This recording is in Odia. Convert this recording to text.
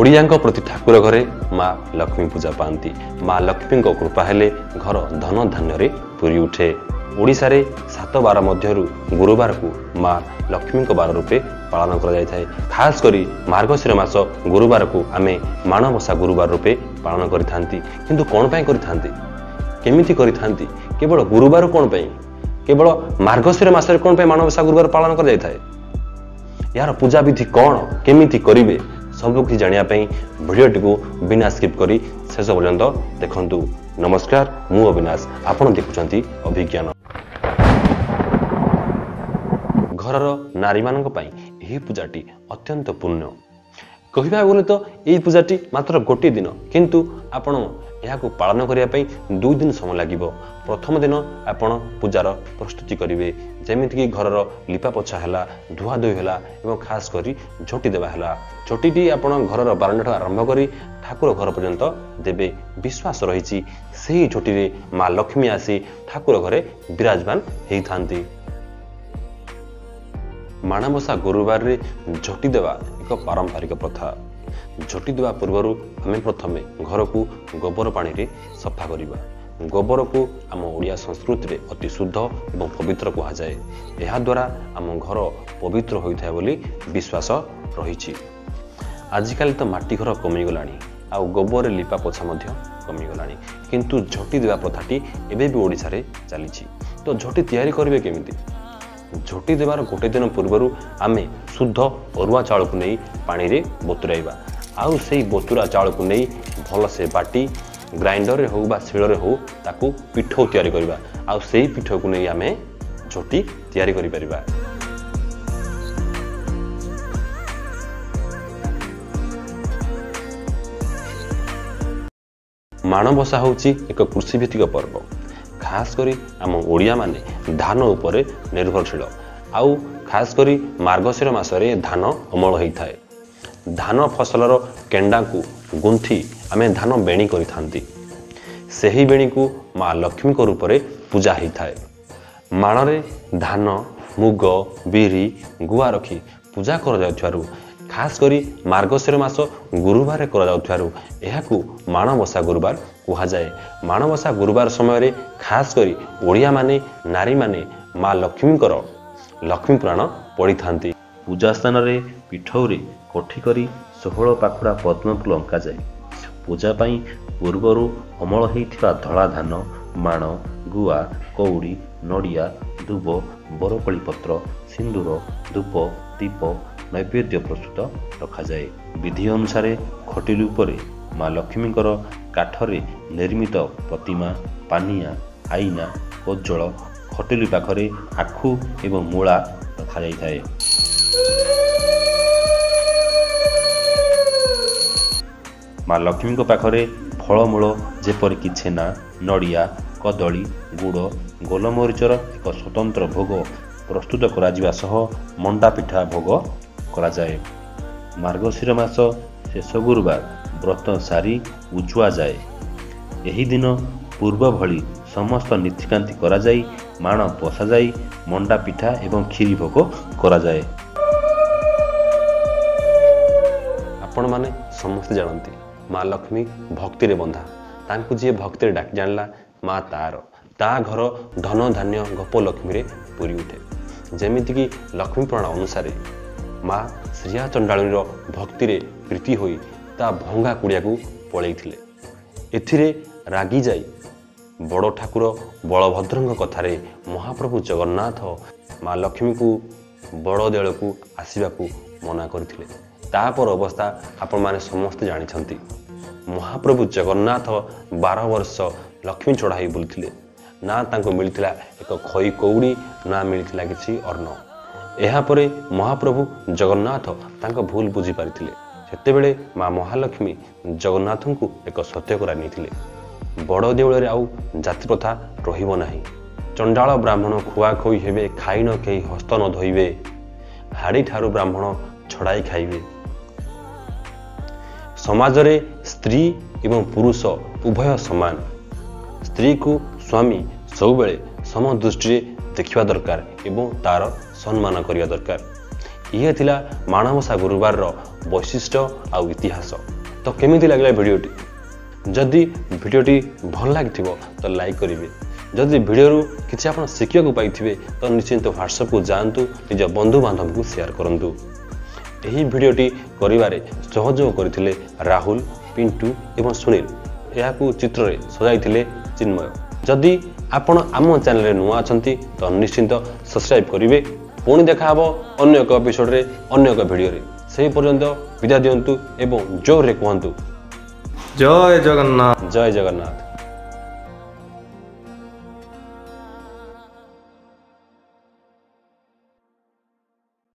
ଓଡ଼ିଆଙ୍କ ପ୍ରତି ଠାକୁର ଘରେ ମା ଲକ୍ଷ୍ମୀ ପୂଜା ପାଆନ୍ତି। ମା ଲକ୍ଷ୍ମୀଙ୍କ କୃପା ହେଲେ ଘର ଧନ ଧାନ୍ୟରେ ପୁରି ଉଠେ। ଓଡ଼ିଶାରେ ସାତ ବାର ମଧ୍ୟରୁ ଗୁରୁବାରକୁ ମା ଲକ୍ଷ୍ମୀଙ୍କ ବାର ରୂପେ ପାଳନ କରାଯାଇଥାଏ। ଖାସ୍ କରି ମାର୍ଗଶିର ମାସ ଗୁରୁବାରକୁ ଆମେ ମାଣବସା ଗୁରୁବାର ରୂପେ ପାଳନ କରିଥାନ୍ତି। କିନ୍ତୁ କ'ଣ ପାଇଁ କରିଥାନ୍ତି? କେମିତି କରିଥାନ୍ତି? କେବଳ ଗୁରୁବାର କ'ଣ ପାଇଁ? କେବଳ ମାର୍ଗଶିର ମାସରେ କ'ଣ ପାଇଁ ମାଣବସା ଗୁରୁବାର ପାଳନ କରାଯାଇଥାଏ? ଏହାର ପୂଜାବିଧି କ'ଣ? କେମିତି କରିବେ? ସବୁ କିଛି ଜାଣିବା ପାଇଁ ଭିଡ଼ିଓଟିକୁ ବିନା ସ୍କିପ୍ କରି ଶେଷ ପର୍ଯ୍ୟନ୍ତ ଦେଖନ୍ତୁ। ନମସ୍କାର ମୁଁ ଅବିନାଶ। ଆପଣ ଦେଖୁଛନ୍ତି ଅଭିଜ୍ଞାନ। ଘରର ନାରୀମାନଙ୍କ ପାଇଁ ଏହି ପୂଜାଟି ଅତ୍ୟନ୍ତ ପୂର୍ଣ୍ଣ କହିବାକୁ ଗଲେ ତ ଏହି ପୂଜାଟି ମାତ୍ର ଗୋଟିଏ ଦିନ। କିନ୍ତୁ ଆପଣ ଏହାକୁ ପାଳନ କରିବା ପାଇଁ ଦୁଇ ଦିନ ସମୟ ଲାଗିବ। ପ୍ରଥମ ଦିନ ଆପଣ ପୂଜାର ପ୍ରସ୍ତୁତି କରିବେ। ଯେମିତିକି ଘରର ଲିପା ପୋଛା ହେଲା ଧୁଆଧୋଇ ହେଲା ଏବଂ ଖାସ୍ କରି ଝୋଟି ଦେବା ହେଲା। ଝୋଟିଟି ଆପଣ ଘରର ବାରଣ୍ଡାଠୁ ଆରମ୍ଭ କରି ଠାକୁର ଘର ପର୍ଯ୍ୟନ୍ତ ଦେବେ। ବିଶ୍ୱାସ ରହିଛି ସେହି ଝୋଟିରେ ମା ଲକ୍ଷ୍ମୀ ଆସି ଠାକୁର ଘରେ ବିରାଜମାନ ହେଇଥାନ୍ତି। ମାଣବସା ଗୁରୁବାରରେ ଝୋଟି ଦେବା ଏକ ପାରମ୍ପରିକ ପ୍ରଥା। ଝୋଟି ଦେବା ପୂର୍ବରୁ ଆମେ ପ୍ରଥମେ ଘରକୁ ଗୋବର ପାଣିରେ ସଫା କରିବା। ଗୋବରକୁ ଆମ ଓଡ଼ିଆ ସଂସ୍କୃତିରେ ଅତି ଶୁଦ୍ଧ ଏବଂ ପବିତ୍ର କୁହାଯାଏ। ଏହାଦ୍ୱାରା ଆମ ଘର ପବିତ୍ର ହୋଇଥାଏ ବୋଲି ବିଶ୍ୱାସ ରହିଛି। ଆଜିକାଲି ତ ମାଟି ଘର କମିଗଲାଣି ଆଉ ଗୋବରରେ ଲିପା ପୋଛା ମଧ୍ୟ କମିଗଲାଣି। କିନ୍ତୁ ଝୋଟି ଦେବା ପ୍ରଥାଟି ଏବେ ବି ଓଡ଼ିଶାରେ ଚାଲିଛି। ତ ଝୋଟି ତିଆରି କରିବେ କେମିତି? ଝୋଟି ଦେବାର ଗୋଟେ ଦିନ ପୂର୍ବରୁ ଆମେ ଶୁଦ୍ଧ ଅରୁଆ ଚାଉଳକୁ ନେଇ ପାଣିରେ ବତୁରାଇବା। ଆଉ ସେଇ ବତୁରା ଚାଉଳକୁ ନେଇ ଭଲସେ ବାଟି ଗ୍ରାଇଣ୍ଡରରେ ହେଉ ବା ଶିଳରେ ହେଉ ତାକୁ ପିଠଉ ତିଆରି କରିବା। ଆଉ ସେଇ ପିଠଉକୁ ନେଇ ଆମେ ଝୋଟି ତିଆରି କରିପାରିବା। ମାଣବସା ହେଉଛି ଏକ କୃଷିଭିତ୍ତିକ ପର୍ବ। ଖାସ୍ କରି ଆମ ଓଡ଼ିଆମାନେ ଧାନ ଉପରେ ନିର୍ଭରଶୀଳ। ଆଉ ଖାସ୍ କରି ମାର୍ଗଶିର ମାସରେ ଧାନ ଅମଳ ହୋଇଥାଏ। ଧାନ ଫସଲର କେଣ୍ଡାକୁ ଗୁନ୍ଥି ଆମେ ଧାନ ବେଣୀ କରିଥାନ୍ତି। ସେହି ବେଣୀକୁ ମା ଲକ୍ଷ୍ମୀଙ୍କ ରୂପରେ ପୂଜା ହୋଇଥାଏ। ମାଣରେ ଧାନ ମୁଗ ବିରି ଗୁଆ ରଖି ପୂଜା କରାଯାଉଥିବାରୁ ଖାସ୍ କରି ମାର୍ଗଶିର ମାସ ଗୁରୁବାରରେ କରାଯାଉଥିବାରୁ ଏହାକୁ ମାଣବସା ଗୁରୁବାର କୁହାଯାଏ। ମାଣବସା ଗୁରୁବାର ସମୟରେ ଖାସ୍ କରି ଓଡ଼ିଆମାନେ ନାରୀମାନେ ମା ଲକ୍ଷ୍ମୀଙ୍କର ଲକ୍ଷ୍ମୀ ପୁରାଣ ପଢ଼ିଥାନ୍ତି। ପୂଜା ସ୍ଥାନରେ ପିଠଉରେ କୋଠି କରି ଷୋହଳ ପାଖୁଡ଼ା ପଦ୍ମଫୁଲ ଅଙ୍କାଯାଏ। ପୂଜା ପାଇଁ ପୂର୍ବରୁ ଅମଳ ହୋଇଥିବା ଧଳା ଧାନ ମାଣ ଗୁଆ କଉଡ଼ି ନଡ଼ିଆ ଦୁବ ବରକୋଳି ପତ୍ର ସିନ୍ଦୁର ଧୂପ ଦୀପ ନୈବେଦ୍ୟ ପ୍ରସ୍ତୁତ ରଖାଯାଏ। ବିଧି ଅନୁସାରେ ଖଟିଲି ଉପରେ ମା ଲକ୍ଷ୍ମୀଙ୍କର କାଠରେ ନିର୍ମିତ ପ୍ରତିମା ପାନିଆ ଆଇନା କଜ୍ଜଳ ଖଟିଲି ପାଖରେ ଆଖୁ ଏବଂ ମୂଳା ରଖାଯାଇଥାଏ। ମା ଲକ୍ଷ୍ମୀଙ୍କ ପାଖରେ ଫଳମୂଳ ଯେପରିକି ଛେନା ନଡ଼ିଆ କଦଳୀ ଗୁଡ଼ ଗୋଲମରିଚର ଏକ ସ୍ୱତନ୍ତ୍ର ଭୋଗ ପ୍ରସ୍ତୁତ କରାଯିବା ସହ ମଣ୍ଡା ପିଠା ଭୋଗ କରାଯାଏ। ମାର୍ଗଶିର ମାସ ଶେଷ ଗୁରୁବାର ବ୍ରତ ସାରି ଉଜୁଆଯାଏ ଏହି ଦିନ ପୂର୍ବ ଭଳି ସମସ୍ତ ନୀତିକାନ୍ତି କରାଯାଇ ମାଣ ବସାଯାଇ ମଣ୍ଡା ପିଠା ଏବଂ କ୍ଷୀରି ଭୋଗ କରାଯାଏ। ଆପଣମାନେ ସମସ୍ତେ ଜାଣନ୍ତି ମା ଲକ୍ଷ୍ମୀ ଭକ୍ତିରେ ବନ୍ଧା। ତାଙ୍କୁ ଯିଏ ଭକ୍ତିରେ ଡାକି ଜାଣିଲା ମା ତାର। ତା ଘର ଧନ ଧାନ୍ୟ ଗୋପ ଲକ୍ଷ୍ମୀରେ ପୁରି ଉଠେ। ଯେମିତିକି ଲକ୍ଷ୍ମୀ ପୁରାଣ ଅନୁସାରେ ମା ଶ୍ରୀୟା ଚଣ୍ଡାଳୀର ଭକ୍ତିରେ ପ୍ରୀତି ହୋଇ ତା ଭଙ୍ଗା କୁଡ଼ିଆକୁ ପଳେଇଥିଲେ। ଏଥିରେ ରାଗି ଯାଇ ବଡ଼ ଠାକୁର ବଳଭଦ୍ରଙ୍କ କଥାରେ ମହାପ୍ରଭୁ ଜଗନ୍ନାଥ ମା ଲକ୍ଷ୍ମୀଙ୍କୁ ବଡ଼ ଦେଳକୁ ଆସିବାକୁ ମନା କରିଥିଲେ। ତାପର ଅବସ୍ଥା ଆପଣମାନେ ସମସ୍ତେ ଜାଣିଛନ୍ତି। ମହାପ୍ରଭୁ ଜଗନ୍ନାଥ ବାର ବର୍ଷ ଲକ୍ଷ୍ମୀ ଚଢ଼ା ହୋଇ ବୁଲିଥିଲେ। ନା ତାଙ୍କୁ ମିଳିଥିଲା ଏକ ଖଇ କଉଡ଼ି ନା ମିଳିଥିଲା କିଛି ଅର୍ଣ୍ଣ ଏହାପରେ ମହାପ୍ରଭୁ ଜଗନ୍ନାଥ ତାଙ୍କ ଭୁଲ ବୁଝିପାରିଥିଲେ। ସେତେବେଳେ ମା ମହାଲକ୍ଷ୍ମୀ ଜଗନ୍ନାଥଙ୍କୁ ଏକ ସତ୍ୟକରା ନେଇଥିଲେ। ବଡ଼ ଦେଉଳରେ ଆଉ ଜାତି ପ୍ରଥା ରହିବ ନାହିଁ। ଚଣ୍ଡାଳ ବ୍ରାହ୍ମଣ ଖୁଆଖୋଇ ହେବେ ଖାଇନ କେହି ହସ୍ତ ନ ଧୋଇବେ। ହାଡ଼ିଠାରୁ ବ୍ରାହ୍ମଣ ଛଡ଼ାଇ ଖାଇବେ। ସମାଜରେ ସ୍ତ୍ରୀ ଏବଂ ପୁରୁଷ ଉଭୟ ସମାନ। ସ୍ତ୍ରୀକୁ ସ୍ୱାମୀ ସବୁବେଳେ ସମଦୃଷ୍ଟିରେ ଦେଖିବା ଦରକାର ଏବଂ ତାର ସମ୍ମାନ କରିବା ଦରକାର। ଇଏ ଥିଲା ମାଣବସା ଗୁରୁବାରର ବୈଶିଷ୍ଟ୍ୟ ଆଉ ଇତିହାସ। ତ କେମିତି ଲାଗିଲା ଭିଡ଼ିଓଟି? ଯଦି ଭିଡ଼ିଓଟି ଭଲ ଲାଗିଥିବ ତ ଲାଇକ୍ କରିବେ। ଯଦି ଭିଡ଼ିଓରୁ କିଛି ଆପଣ ଶିଖିବାକୁ ପାଇଥିବେ ତ ନିଶ୍ଚିନ୍ତ ହ୍ୱାଟ୍ସଆପ୍କୁ ଯାଆନ୍ତୁ ନିଜ ବନ୍ଧୁବାନ୍ଧବଙ୍କୁ ସେୟାର କରନ୍ତୁ। ଏହି ଭିଡ଼ିଓଟି କରିବାରେ ସହଯୋଗ କରିଥିଲେ ରାହୁଲ ପିଣ୍ଟୁ ଏବଂ ସୁନୀଲ। ଏହାକୁ ଚିତ୍ରରେ ସଜାଇଥିଲେ ଚିନ୍ମୟ। ଯଦି ଆପଣ ଆମ ଚ୍ୟାନେଲରେ ନୂଆ ଅଛନ୍ତି ତ ନିଶ୍ଚିନ୍ତ ସବସ୍କ୍ରାଇବ୍ କରିବେ ପୁଣି ଦେଖାହେବ ଅନ୍ୟ ଏକ ଏପିସୋଡ଼ରେ ଅନ୍ୟ ଏକ ଭିଡ଼ିଓରେ। ସେହି ପର୍ଯ୍ୟନ୍ତ ବିଦା ଦିଅନ୍ତୁ ଏବଂ ଜୋରରେ କୁହନ୍ତୁ। ଜୟ ଜଗନ୍ନାଥ। ଜୟ ଜଗନ୍ନାଥ।